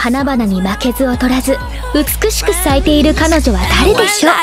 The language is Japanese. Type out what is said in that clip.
花々に負けず劣らず美しく咲いている彼女は誰でしょう？